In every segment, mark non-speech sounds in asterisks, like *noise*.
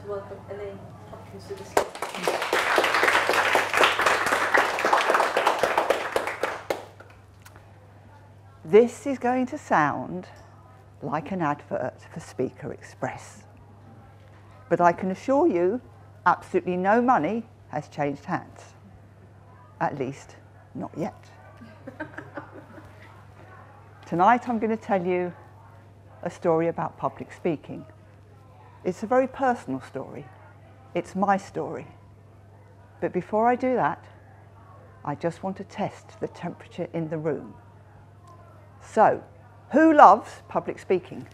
to welcome Elaine Hopkins to the stage. This is going to sound like an advert for Speaker Express. But I can assure you, absolutely no money has changed hands. At least, not yet. *laughs* Tonight I'm going to tell you a story about public speaking. It's a very personal story. It's my story. But before I do that, I just want to test the temperature in the room. So, who loves public speaking?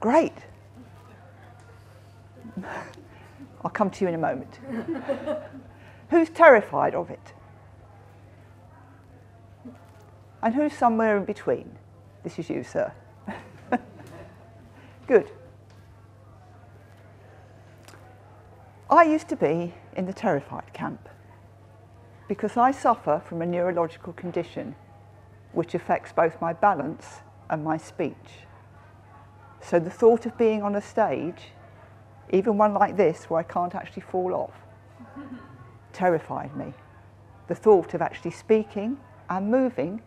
Great. I'll come to you in a moment. *laughs* Who's terrified of it? And who's somewhere in between? This is you, sir. Good. I used to be in the terrified camp because I suffer from a neurological condition which affects both my balance and my speech. So the thought of being on a stage, even one like this where I can't actually fall off, *laughs* terrified me. The thought of actually speaking and moving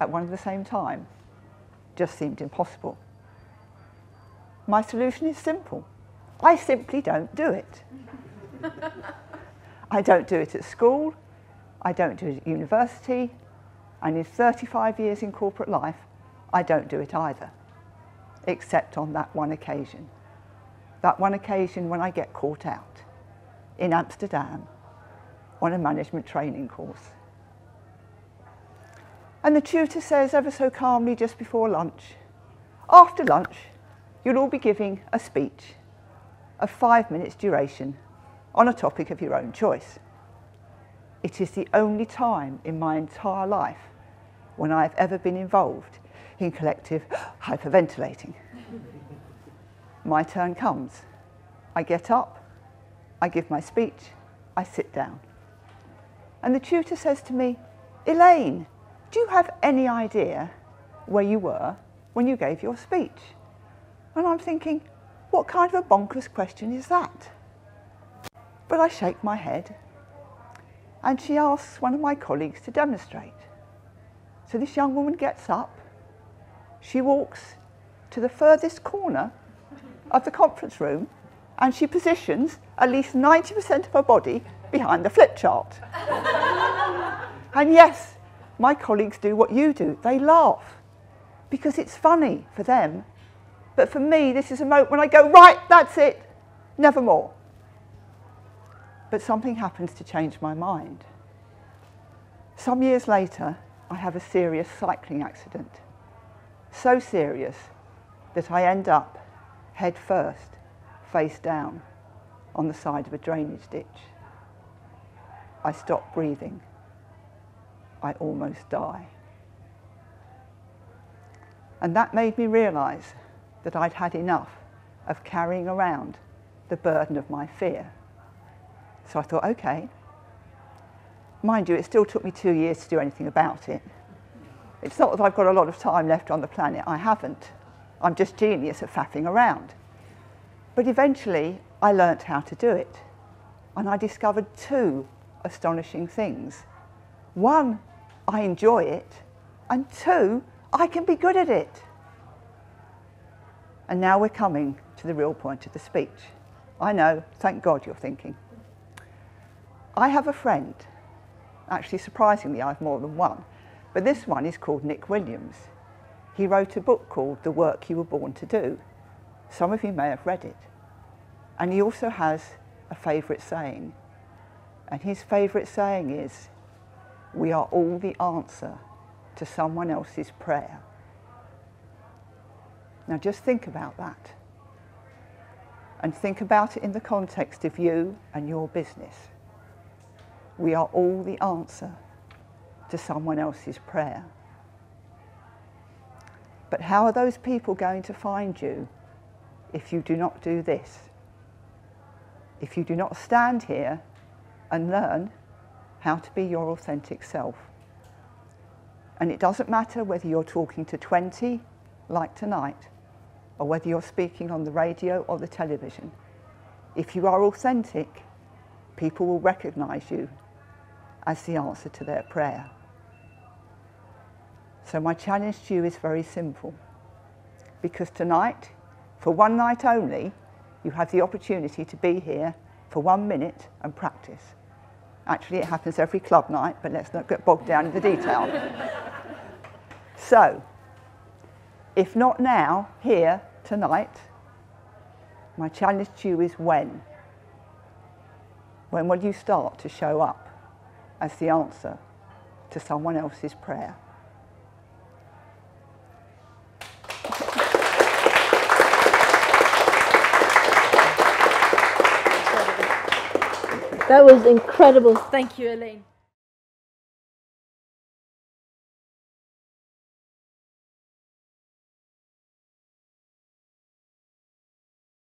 at one and the same time just seemed impossible. My solution is simple. I simply don't do it. *laughs* I don't do it at school. I don't do it at university. And in 35 years in corporate life, I don't do it either, except on that one occasion. That one occasion when I get caught out in Amsterdam on a management training course. And the tutor says ever so calmly just before lunch, after lunch, you'll all be giving a speech of five minutes duration on a topic of your own choice. It is the only time in my entire life when I have ever been involved in collective hyperventilating. my turn comes. I get up, I give my speech, I sit down. And the tutor says to me, Elaine, do you have any idea where you were when you gave your speech? And I'm thinking, what kind of a bonkers question is that? But I shake my head and she asks one of my colleagues to demonstrate. So this young woman gets up, she walks to the furthest corner of the conference room and she positions at least 90% of her body behind the flip chart. *laughs* and yes, my colleagues do what you do. They laugh because it's funny for them. But for me, this is a moment when I go, right, that's it, never more. But something happens to change my mind. Some years later, I have a serious cycling accident. So serious that I end up head first, face down, on the side of a drainage ditch. I stop breathing. I almost die. And that made me realise that I'd had enough of carrying around the burden of my fear. So I thought, okay. Mind you, it still took me two years to do anything about it. It's not that I've got a lot of time left on the planet, I haven't. I'm just genius at faffing around. But eventually, I learnt how to do it. And I discovered two astonishing things. One, I enjoy it. And two, I can be good at it. And now we're coming to the real point of the speech. I know, thank God you're thinking. I have a friend, actually surprisingly I have more than one, but this one is called Nick Williams. He wrote a book called The Work You Were Born to Do. Some of you may have read it. And he also has a favourite saying. And his favourite saying is, we are all the answer to someone else's prayer. Now just think about that. And think about it in the context of you and your business. We are all the answer to someone else's prayer. But how are those people going to find you if you do not do this? If you do not stand here and learn how to be your authentic self. And it doesn't matter whether you're talking to 20, like tonight, or whether you're speaking on the radio or the television, if you are authentic, people will recognise you as the answer to their prayer. So my challenge to you is very simple. Because tonight, for one night only, you have the opportunity to be here for one minute and practice. Actually, it happens every club night, but let's not get bogged down in the detail. *laughs* so, if not now, here, tonight, my challenge to you is when. When will you start to show up as the answer to someone else's prayer? That was incredible. Thank you, Elaine.